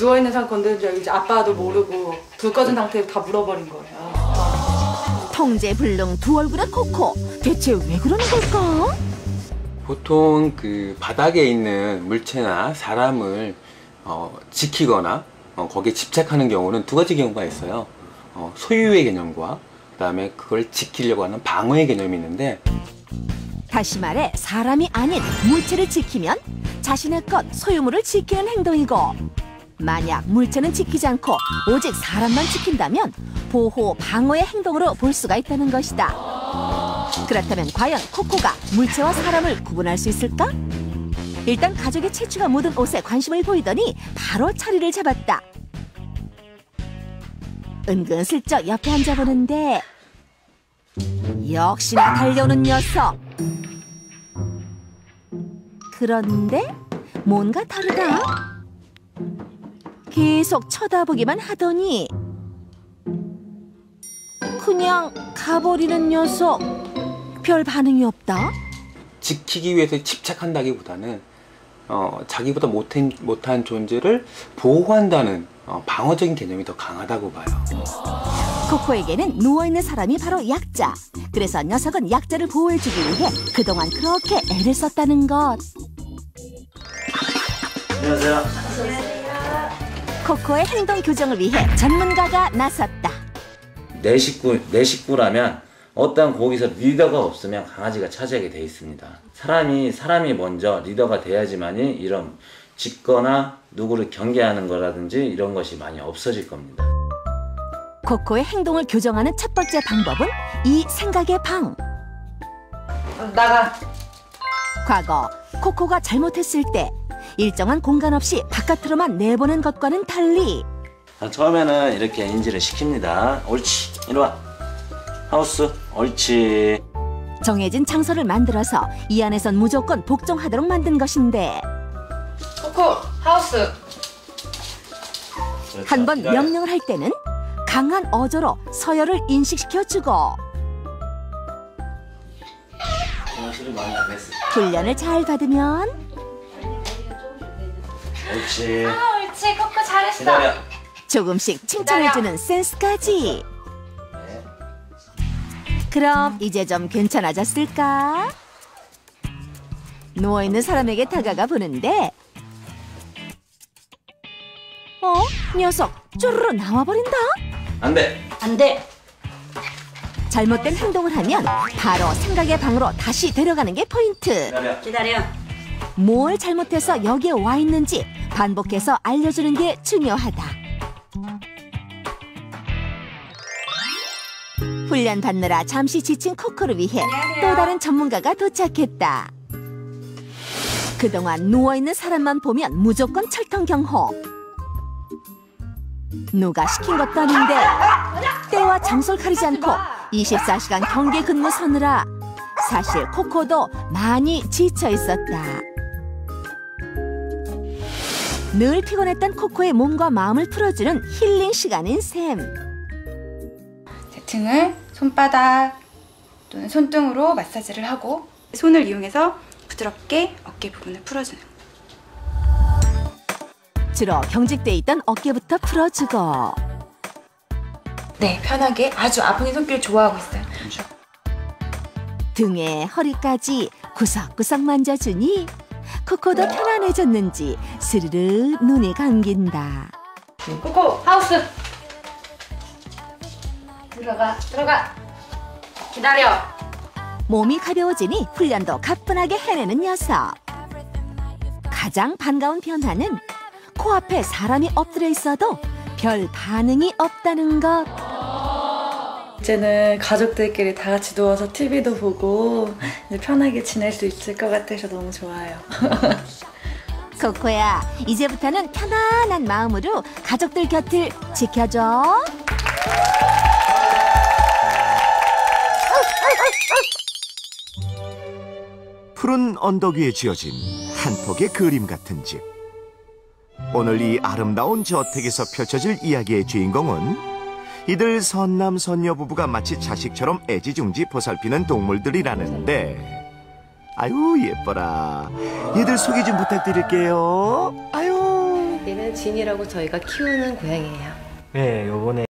누워있는 사람 건드는 줄 알고 이제 아빠도 모르고 불 꺼진 상태로 다 물어버린 거예요. 통제 불능 두 얼굴의 코코. 대체 왜 그러는 걸까? 보통 그 바닥에 있는 물체나 사람을 어, 지키거나 어, 거기에 집착하는 경우는 두 가지 경우가 있어요. 어, 소유의 개념과 그다음에 그걸 지키려고 하는 방어의 개념이 있는데 다시 말해 사람이 아닌 물체를 지키면 자신의 것 소유물을 지키는 행동이고 만약 물체는 지키지 않고 오직 사람만 지킨다면 보호 방어의 행동으로 볼 수가 있다는 것이다. 그렇다면 과연 코코가 물체와 사람을 구분할 수 있을까? 일단 가족의 채취가 묻은 옷에 관심을 보이더니 바로 자리를 잡았다. 은근슬쩍 옆에 앉아보는데 역시나 달려오는 녀석. 그런데 뭔가 다르다. 계속 쳐다보기만 하더니 그냥 가버리는 녀석. 별 반응이 없다. 지키기 위해서 집착한다기보다는 어, 자기보다 못한, 못한 존재를 보호한다는 어, 방어적인 개념이 더 강하다고 봐요. 코코에게는 누워있는 사람이 바로 약자. 그래서 녀석은 약자를 보호해주기 위해 그동안 그렇게 애를 썼다는 것. 안녕하세요. 코코의 행동 교정을 위해 전문가가 나섰다. 내 식구, 내 식구라면 어떤 거기서 리더가 없으면 강아지가 차지하게 돼 있습니다. 사람이, 사람이 먼저 리더가 돼야지만이 이런 짓거나 누구를 경계하는 거라든지 이런 것이 많이 없어질 겁니다. 코코의 행동을 교정하는 첫 번째 방법은 이 생각의 방. 나가. 과거 코코가 잘못했을 때 일정한 공간 없이 바깥으로만 내보낸 것과는 달리 자, 처음에는 이렇게 인지를 시킵니다. 옳지. 이리 와. 하우스. 옳지. 정해진 장소를 만들어서 이 안에선 무조건 복종하도록 만든 것인데 코코 하우스. 한번 기다려. 명령을 할 때는 강한 어조로 서열을 인식시켜주고. 훈련을 잘 받으면 옳지. 옳지 코코 잘했어. 기다려. 조금씩 칭찬해주는 센스까지 네. 그럼 이제 좀 괜찮아졌을까? 누워있는 사람에게 다가가 보는데 어? 녀석 쪼르르 나와버린다? 안 돼. 안 돼. 잘못된 행동을 하면 바로 생각의 방으로 다시 데려가는 게 포인트 기다려. 기다려. 뭘 잘못해서 여기에 와 있는지 반복해서 알려주는 게 중요하다. 훈련 받느라 잠시 지친 코코를 위해 또 다른 전문가가 도착했다. 그동안 누워있는 사람만 보면 무조건 철통 경호. 누가 시킨 것도 아닌데 때와 장소를 가리지 않고 24시간 경계 근무 서느라 사실 코코도 많이 지쳐 있었다. 늘 피곤했던 코코의 몸과 마음을 풀어주는 힐링 시간인 셈. 등을 손바닥 또는 손등으로 마사지를 하고 손을 이용해서 부드럽게 어깨 부분을 풀어주는. 주로 경직돼 있던 어깨부터 풀어주고. 네 편하게 아주 아픈 손길 좋아하고 있어요. 등에 허리까지 구석구석 만져주니 코코도 편안해졌는지 스르르 눈이 감긴다. 코코 하우스. 들어가 들어가. 기다려. 몸이 가벼워지니 훈련도 가뿐하게 해내는 녀석. 가장 반가운 변화는 코앞에 사람이 엎드려 있어도 별 반응이 없다는 것. 이제는 가족들끼리 다 같이 누워서 TV도 보고 이제 편하게 지낼 수 있을 것 같아서 너무 좋아요. 코코야, 이제부터는 편안한 마음으로 가족들 곁을 지켜줘. 푸른 언덕 위에 지어진 한 폭의 그림 같은 집. 오늘 이 아름다운 저택에서 펼쳐질 이야기의 주인공은 이들 선남 선녀 부부가 마치 자식처럼 애지중지 보살피는 동물들이라는데. 아유 예뻐라. 얘들 소개 좀 부탁드릴게요. 아유. 얘는 진이라고 저희가 키우는 고양이에요. 네, 요번에